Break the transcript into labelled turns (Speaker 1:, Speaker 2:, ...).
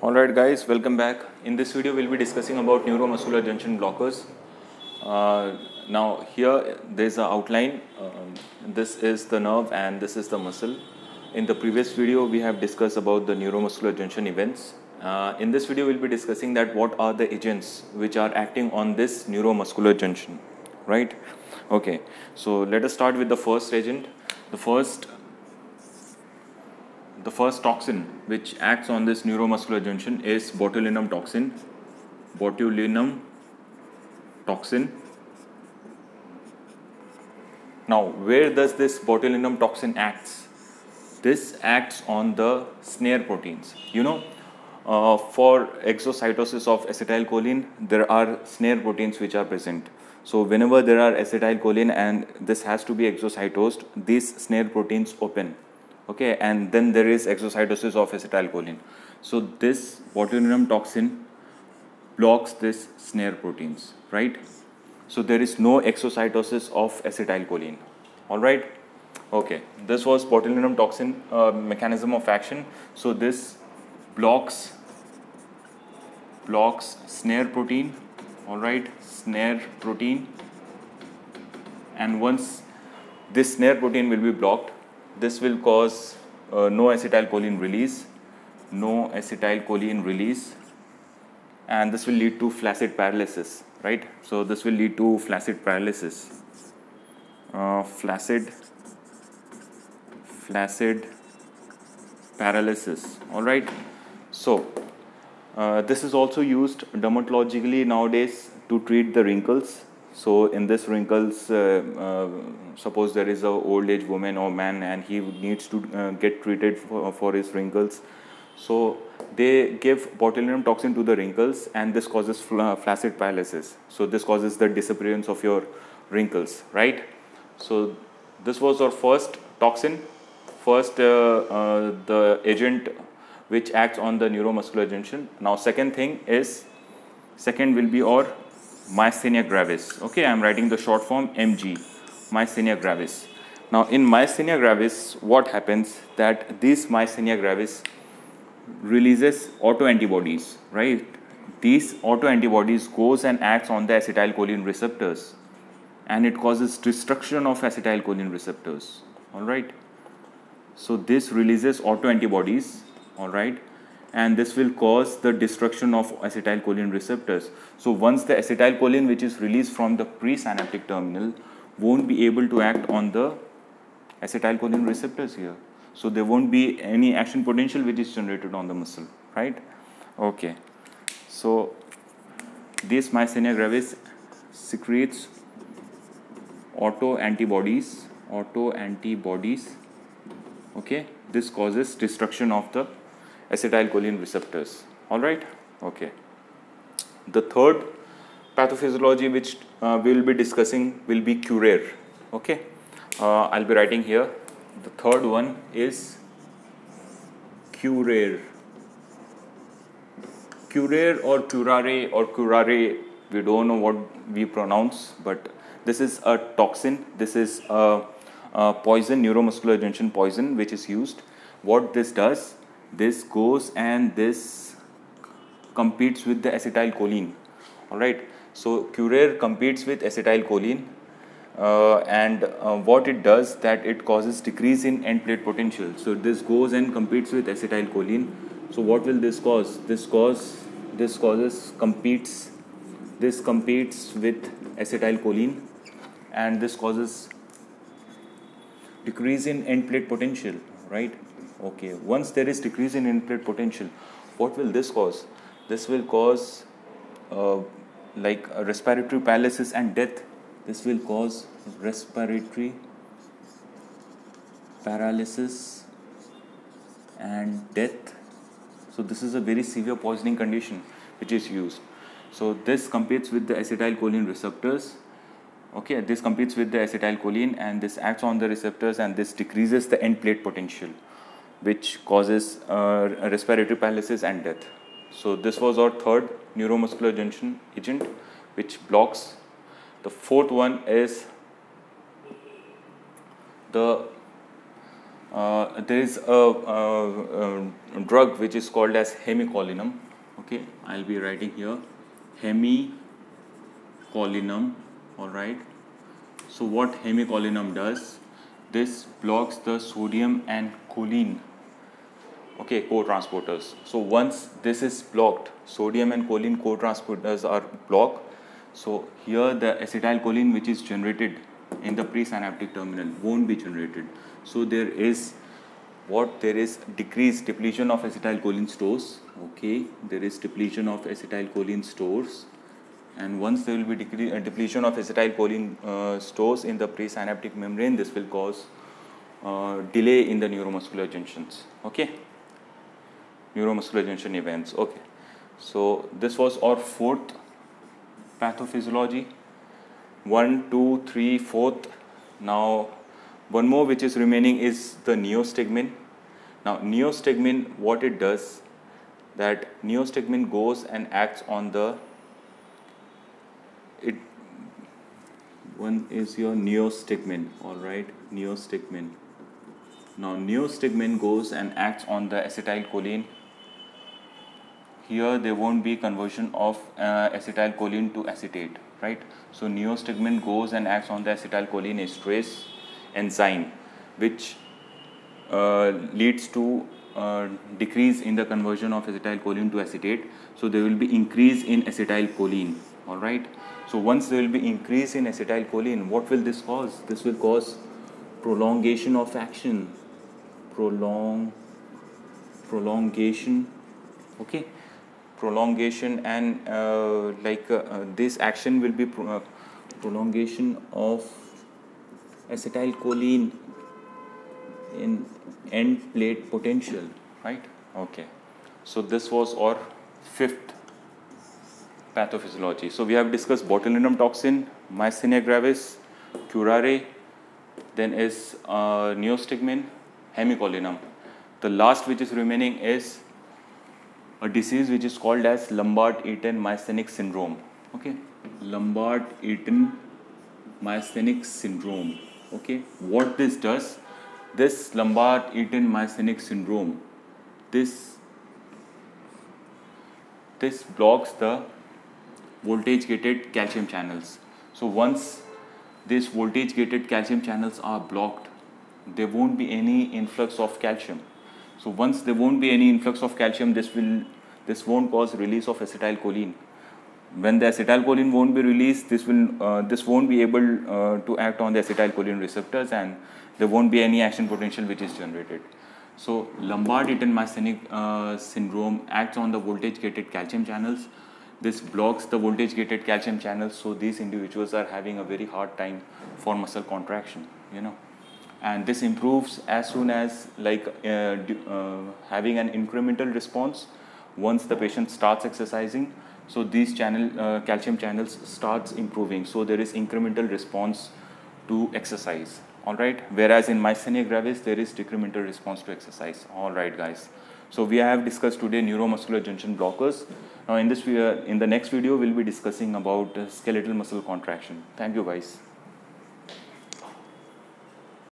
Speaker 1: Alright guys, welcome back. In this video we'll be discussing about neuromuscular junction blockers. Uh, now here there's an outline. Um, this is the nerve and this is the muscle. In the previous video we have discussed about the neuromuscular junction events. Uh, in this video we'll be discussing that what are the agents which are acting on this neuromuscular junction, right? Okay, so let us start with the first agent. The first the first toxin which acts on this neuromuscular junction is botulinum toxin. Botulinum toxin. Now, where does this botulinum toxin acts? This acts on the snare proteins. You know, uh, for exocytosis of acetylcholine, there are snare proteins which are present. So, whenever there are acetylcholine and this has to be exocytosed, these snare proteins open okay and then there is exocytosis of acetylcholine. So this botulinum toxin blocks this snare proteins right? So there is no exocytosis of acetylcholine. All right? Okay this was botulinum toxin uh, mechanism of action. So this blocks blocks snare protein all right? Snare protein. And once this snare protein will be blocked this will cause uh, no acetylcholine release, no acetylcholine release, and this will lead to flaccid paralysis, right? So this will lead to flaccid paralysis, uh, flaccid, flaccid paralysis. All right. So uh, this is also used dermatologically nowadays to treat the wrinkles so in this wrinkles, uh, uh, suppose there is a old age woman or man and he needs to uh, get treated for, for his wrinkles. So they give botulinum toxin to the wrinkles and this causes flaccid paralysis. So this causes the disappearance of your wrinkles, right? So this was our first toxin, first uh, uh, the agent which acts on the neuromuscular junction. Now second thing is, second will be our myasthenia gravis. Okay, I'm writing the short form MG, myasthenia gravis. Now, in myasthenia gravis, what happens that this myasthenia gravis releases autoantibodies, right? These autoantibodies goes and acts on the acetylcholine receptors and it causes destruction of acetylcholine receptors, all right? So, this releases autoantibodies, all right? And this will cause the destruction of acetylcholine receptors. So once the acetylcholine which is released from the presynaptic terminal won't be able to act on the acetylcholine receptors here. So there won't be any action potential which is generated on the muscle, right? Okay. So this myasthenia gravis secretes autoantibodies, autoantibodies. Okay, this causes destruction of the acetylcholine receptors. All right. Okay. The third pathophysiology which uh, we will be discussing will be curer. Okay. Uh, I'll be writing here. The third one is curer. Curer or curare or curare, we don't know what we pronounce, but this is a toxin. This is a, a poison, neuromuscular junction poison, which is used. What this does, this goes and this competes with the acetylcholine. All right. So curer competes with acetylcholine uh, and uh, what it does that it causes decrease in end plate potential. So this goes and competes with acetylcholine. So what will this cause? This cause this causes competes this competes with acetylcholine and this causes decrease in end plate potential right okay once there is decrease in end plate potential what will this cause? This will cause uh, like respiratory paralysis and death. This will cause respiratory paralysis and death. So this is a very severe poisoning condition which is used. So this competes with the acetylcholine receptors. Okay this competes with the acetylcholine and this acts on the receptors and this decreases the end plate potential which causes uh, respiratory paralysis and death. So this was our third neuromuscular junction agent which blocks. The fourth one is the uh, there is a, a, a, drug which is called as hemicholinium okay i'll be writing here hemicholinium all right so what hemicholinium does this blocks the sodium and choline. Okay co-transporters. So once this is blocked sodium and choline co-transporters are blocked. So here the acetylcholine which is generated in the presynaptic terminal won't be generated. So there is what there is decreased depletion of acetylcholine stores. Okay there is depletion of acetylcholine stores and once there will be uh, depletion of acetylcholine uh, stores in the presynaptic membrane this will cause uh, delay in the neuromuscular junctions. Okay? Neuromuscular junction events. Okay. So this was our fourth pathophysiology. One two three fourth. Now one more which is remaining is the neostigmine. Now neostigmine what it does that neostigmine goes and acts on the one is your neostigmine all right? Neostigmine. Now neostigmine goes and acts on the acetylcholine. Here there won't be conversion of uh, acetylcholine to acetate right? So neostigmine goes and acts on the acetylcholine esterase enzyme which uh, leads to uh, decrease in the conversion of acetylcholine to acetate. So there will be increase in acetylcholine all right. So once there will be increase in acetylcholine what will this cause? This will cause prolongation of action. Prolong prolongation. Okay. Prolongation and uh, like uh, uh, this action will be pro uh, prolongation of acetylcholine in end plate potential. Right? Okay. So this was our fifth pathophysiology so we have discussed botulinum toxin myasthenia gravis curare then is uh, neostigmine hemicholinium the last which is remaining is a disease which is called as Lambert-Eaton myasthenic syndrome. Okay, Lambert-Eaton myasthenic syndrome. Okay, what this does, this Lambert-Eaton myasthenic syndrome, this this blocks the voltage gated calcium channels. So once these voltage gated calcium channels are blocked, there won't be any influx of calcium so once there won't be any influx of calcium, this will this won't cause release of acetylcholine. When the acetylcholine won't be released, this will uh, this won't be able uh, to act on the acetylcholine receptors, and there won't be any action potential which is generated. So Lambert-Eaton myasthenic uh, syndrome acts on the voltage-gated calcium channels. This blocks the voltage-gated calcium channels, so these individuals are having a very hard time for muscle contraction. You know. And this improves as soon as like uh, uh, having an incremental response once the patient starts exercising so these channel uh, calcium channels starts improving. So there is incremental response to exercise. All right? Whereas in myasthenia gravis there is decremental response to exercise. All right guys so we have discussed today neuromuscular junction blockers. Now in this uh, in the next video we'll be discussing about uh, skeletal muscle contraction. Thank you guys